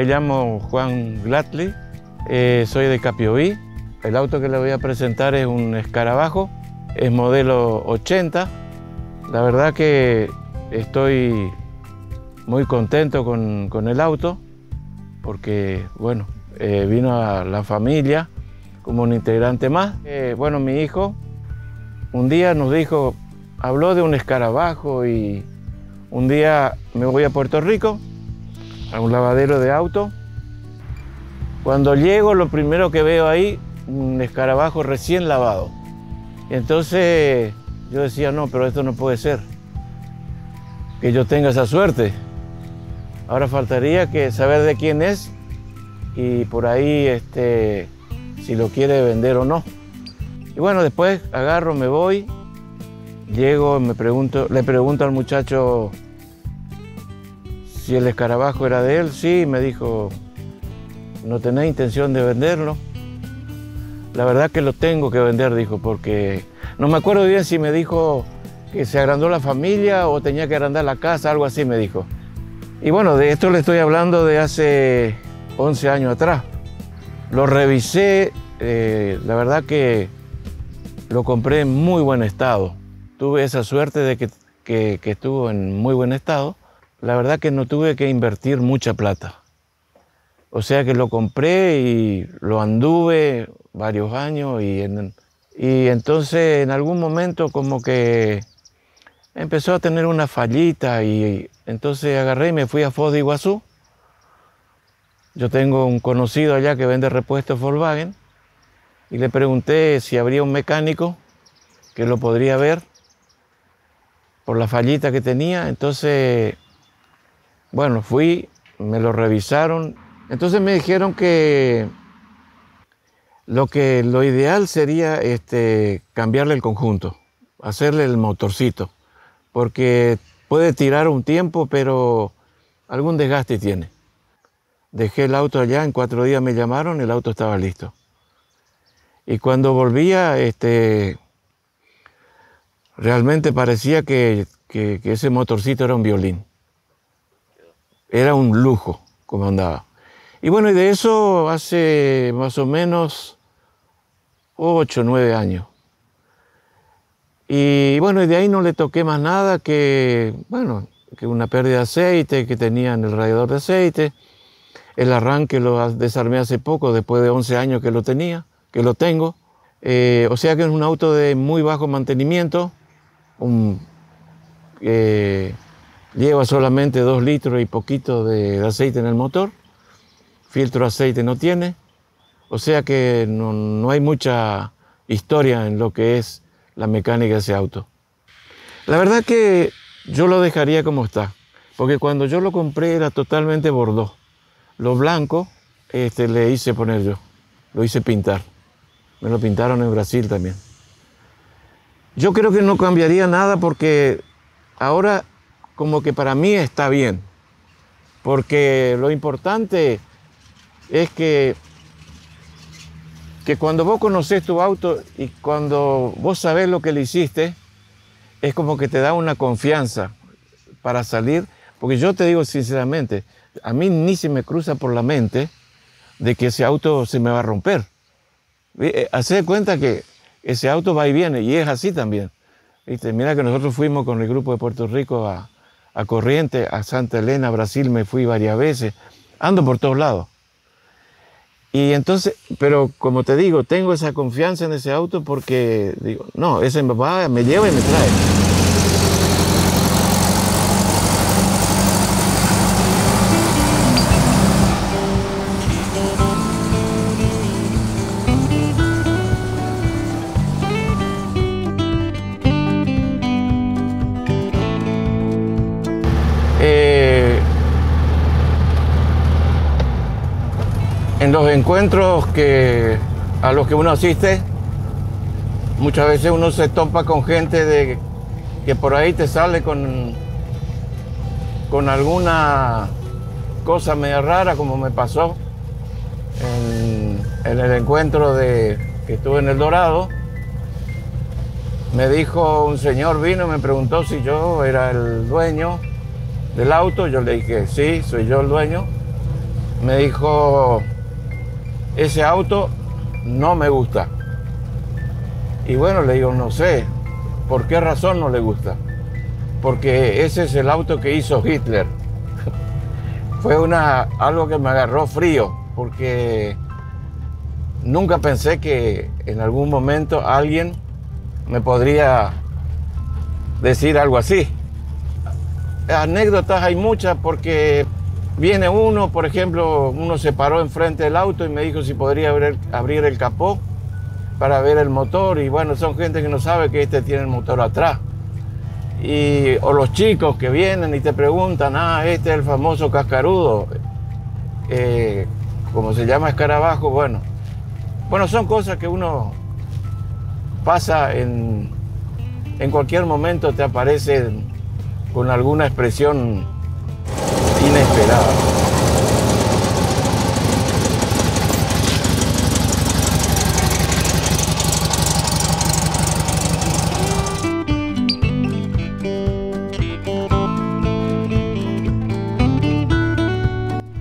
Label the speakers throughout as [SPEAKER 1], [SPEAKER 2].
[SPEAKER 1] me llamo Juan Glatley, eh, soy de Capioví. El auto que le voy a presentar es un escarabajo, es modelo 80. La verdad que estoy muy contento con, con el auto porque, bueno, eh, vino a la familia como un integrante más. Eh, bueno, mi hijo un día nos dijo, habló de un escarabajo y un día me voy a Puerto Rico, a un lavadero de auto. Cuando llego, lo primero que veo ahí, un escarabajo recién lavado. Entonces yo decía, no, pero esto no puede ser, que yo tenga esa suerte. Ahora faltaría que saber de quién es y por ahí este, si lo quiere vender o no. Y bueno, después agarro, me voy, llego, me pregunto, le pregunto al muchacho si el escarabajo era de él. Sí, me dijo, no tenés intención de venderlo. La verdad que lo tengo que vender, dijo, porque no me acuerdo bien si me dijo que se agrandó la familia o tenía que agrandar la casa, algo así me dijo. Y bueno, de esto le estoy hablando de hace 11 años atrás. Lo revisé, eh, la verdad que lo compré en muy buen estado. Tuve esa suerte de que, que estuvo en muy buen estado. La verdad que no tuve que invertir mucha plata. O sea que lo compré y lo anduve varios años y, y entonces en algún momento como que empezó a tener una fallita y entonces agarré y me fui a Foz de Iguazú. Yo tengo un conocido allá que vende repuestos Volkswagen y le pregunté si habría un mecánico que lo podría ver por la fallita que tenía. Entonces, bueno, fui, me lo revisaron entonces me dijeron que lo, que, lo ideal sería este, cambiarle el conjunto, hacerle el motorcito, porque puede tirar un tiempo, pero algún desgaste tiene. Dejé el auto allá, en cuatro días me llamaron, el auto estaba listo. Y cuando volvía, este, realmente parecía que, que ese motorcito era un violín. Era un lujo como andaba. Y bueno, y de eso hace más o menos ocho, nueve años. Y bueno, y de ahí no le toqué más nada que, bueno, que una pérdida de aceite que tenía en el radiador de aceite. El arranque lo desarmé hace poco, después de 11 años que lo tenía, que lo tengo. Eh, o sea que es un auto de muy bajo mantenimiento, lleva solamente dos litros y poquito de aceite en el motor filtro aceite no tiene, o sea que no, hay mucha historia en lo que es la mecánica de ese auto. La verdad que yo lo dejaría como está, porque cuando yo lo compré era totalmente bordó. Lo blanco este, le hice poner yo, lo hice pintar. Me lo pintaron en Brasil también. Yo creo que no cambiaría nada porque ahora como que para mí está bien, porque lo importante es que, que cuando vos conocés tu auto y cuando vos sabés lo que le hiciste, es como que te da una confianza para salir, porque yo te digo sinceramente, a mí ni se me cruza por la mente de que ese auto se me va a romper. Eh, Hacer cuenta que ese auto va y viene, y es así también. ¿Viste? Mira que nosotros fuimos con el grupo de Puerto Rico a, a Corriente, a Santa Elena, Brasil, me fui varias veces, ando por todos lados. Y entonces, pero como te digo, tengo esa confianza en ese auto porque digo, no, ese va, me lleva y me trae. Los encuentros que, a los que uno asiste, muchas veces uno se topa con gente de, que por ahí te sale con, con alguna cosa media rara, como me pasó en, el encuentro de, que estuve en El Dorado. Me dijo un señor, vino y me preguntó si yo era el dueño del auto. Yo le dije, sí, soy yo el dueño me dijo, ese auto no me gusta. Y bueno, le digo, no sé, ¿por qué razón no le gusta? Porque ese es el auto que hizo Hitler. Fue una, algo que me agarró frío, porque nunca pensé que en algún momento alguien me podría decir algo así. Anécdotas hay muchas porque viene uno, por ejemplo, uno se paró enfrente del auto y me dijo si podría abrir, el capó para ver el motor. Y bueno, son gente que no sabe que este tiene el motor atrás. Y, o los chicos que vienen y te preguntan, ah, este es el famoso cascarudo, eh, como se llama escarabajo, bueno, bueno, son cosas que uno pasa en, en cualquier momento, te aparece con alguna expresión inesperada.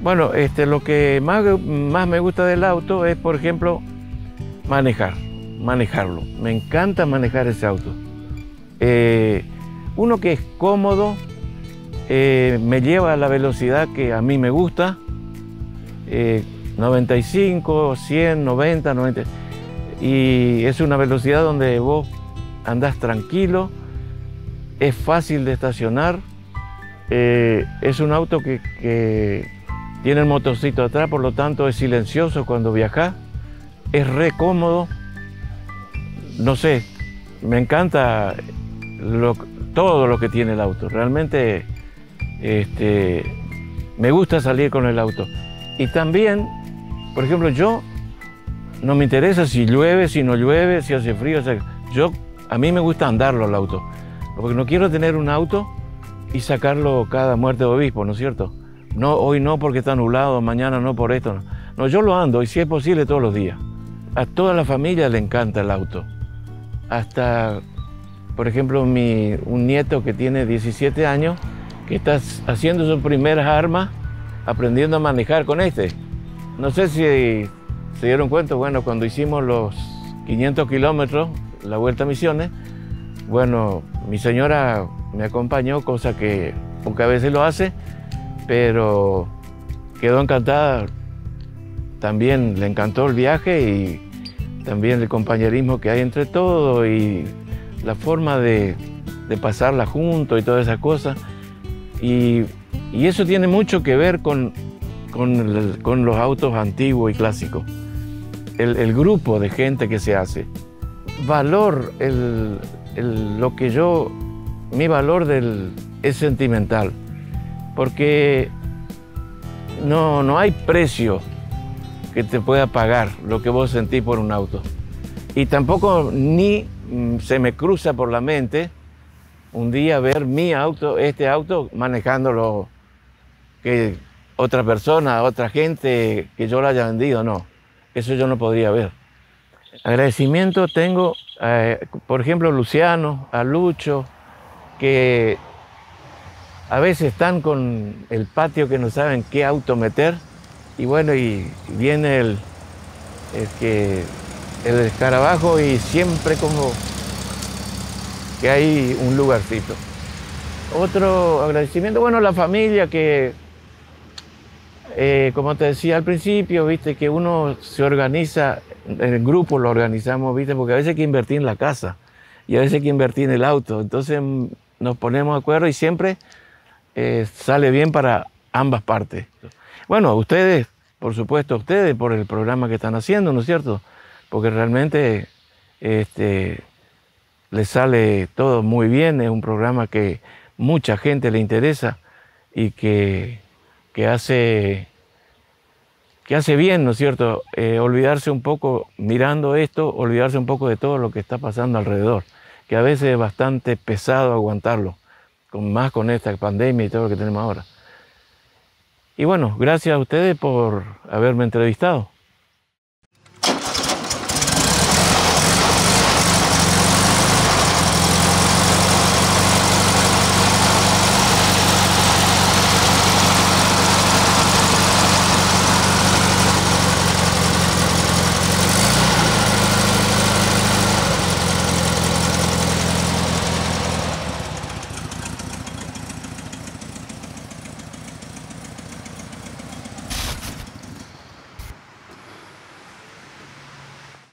[SPEAKER 1] Bueno, este, lo que más, más me gusta del auto es, por ejemplo, manejar, manejarlo. Me encanta manejar ese auto. Eh, uno que es cómodo, eh, me lleva a la velocidad que a mí me gusta, 95, 100, 90, 90. Y es una velocidad donde vos andás tranquilo, es fácil de estacionar, eh, es un auto que, tiene el motorcito atrás, por lo tanto es silencioso cuando viajas es re cómodo. No sé, me encanta todo lo que tiene el auto. Realmente este, me gusta salir con el auto. Y también, por ejemplo, yo no me interesa si llueve, si no llueve, si hace frío. yo, a mí me gusta andarlo al auto. Porque no quiero tener un auto y sacarlo cada muerte de obispo, ¿no es cierto? No, hoy no porque está nublado, mañana no por esto. no, yo lo ando y si es posible todos los días. A toda la familia le encanta el auto. Hasta, por ejemplo, mi, un nieto que tiene 17 años, que está haciendo sus primeras armas, aprendiendo a manejar con este. No sé si se dieron cuenta, bueno, cuando hicimos los 500 kilómetros, la Vuelta a Misiones, bueno, mi señora me acompañó, cosa que pocas veces lo hace, pero quedó encantada también le encantó el viaje y también el compañerismo que hay entre todos y la forma de, pasarla juntos y todas esas cosas. Y, eso tiene mucho que ver con, con, los autos antiguos y clásicos. El, grupo de gente que se hace. Valor, lo que yo, mi valor del, es sentimental, porque no, no hay precio que te pueda pagar lo que vos sentís por un auto. Y tampoco ni mm, se me cruza por la mente un día ver mi auto, este auto, manejándolo, que otra persona, otra gente, que yo lo haya vendido, no. Eso yo no podría ver. Agradecimiento tengo, eh, por ejemplo, a Luciano, a Lucho, que a veces están con el patio que no saben qué auto meter y bueno, y viene el, que, el escarabajo y siempre como que hay un lugarcito. Otro agradecimiento, bueno, la familia que, eh, como te decía al principio, viste, que uno se organiza, en grupo lo organizamos, viste, porque a veces hay que invertir en la casa y a veces hay que invertir en el auto. Entonces mm, nos ponemos de acuerdo y siempre eh, sale bien para ambas partes. Bueno, ustedes, por supuesto, ustedes por el programa que están haciendo, ¿no es cierto? Porque realmente este, les sale todo muy bien, es un programa que mucha gente le interesa y que, que hace, que hace bien, ¿no es cierto? Eh, olvidarse un poco, mirando esto, olvidarse un poco de todo lo que está pasando alrededor, que a veces es bastante pesado aguantarlo, con, más con esta pandemia y todo lo que tenemos ahora. Y bueno, gracias a ustedes por haberme entrevistado.